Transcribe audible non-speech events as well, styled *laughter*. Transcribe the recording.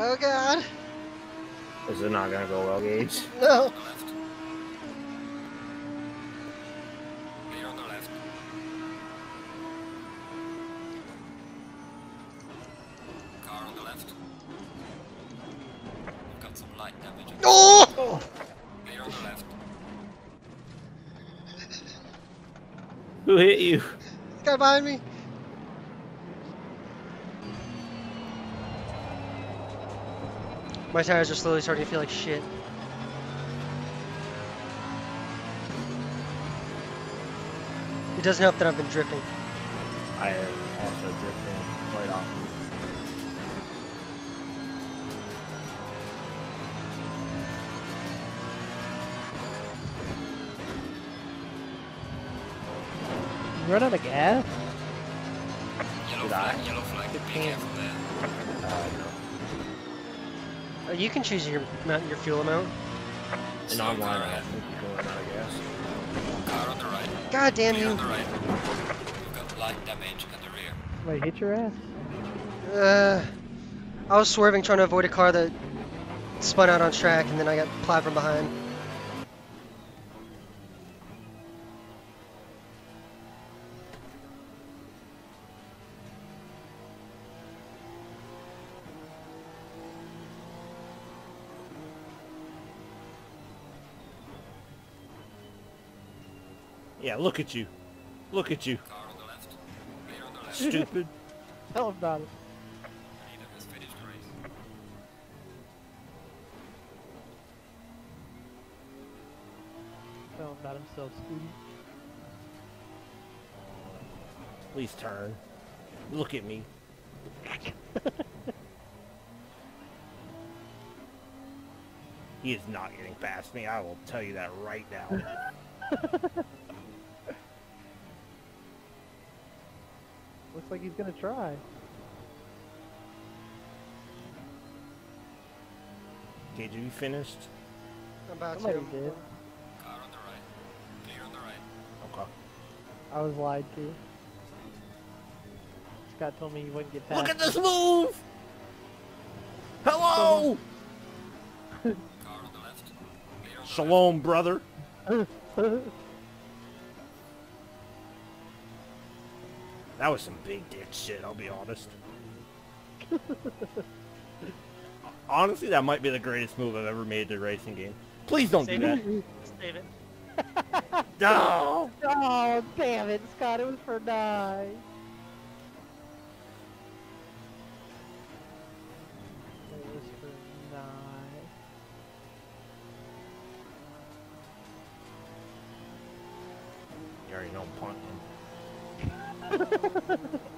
Oh god. This is not gonna go well, Gage. No. Left. Clear on the left. Car on the left. We've got some light damage. Oh! Clear on the left. Who hit you? This guy behind me. My tires are slowly starting to feel like shit. It doesn't help that I've been drifting. I am also drifting quite often. You run out of gas? Yellow Did flag, I? yellow flag. Be can. careful there. Uh, Uh, you can choose your amount, your fuel amount. no. In Slow online, I ahead. think you run out of gas. Car on the right. God damn Clear you. on the right. We've got light damage at the rear. Wait, hit your ass? Uh, I was swerving trying to avoid a car that spun out on track, and then I got plowed from behind. Yeah, look at you. Look at you. Car on the left. Clear on the left. Stupid. *laughs* Tell him about it. Leader has finished the race. Tell him about himself, Scooty. Please turn. Look at me. *laughs* he is not getting past me. I will tell you that right now. *laughs* Looks like he's gonna try. Gage, have you finished? I'm about Somebody to. did. Car on the right. Clear on the right. Okay. I was lied to. Scott told me he wouldn't get past. Look at this move! Hello! Car on the left. Clear on the Shalom, brother. *laughs* That was some big dick shit, I'll be honest. *laughs* Honestly, that might be the greatest move I've ever made in a racing game. Please don't Save do that. it. Save it. *laughs* No! oh, damn it, Scott! It was for nine. It was for nine. You already know I'm punting. ハハハハ!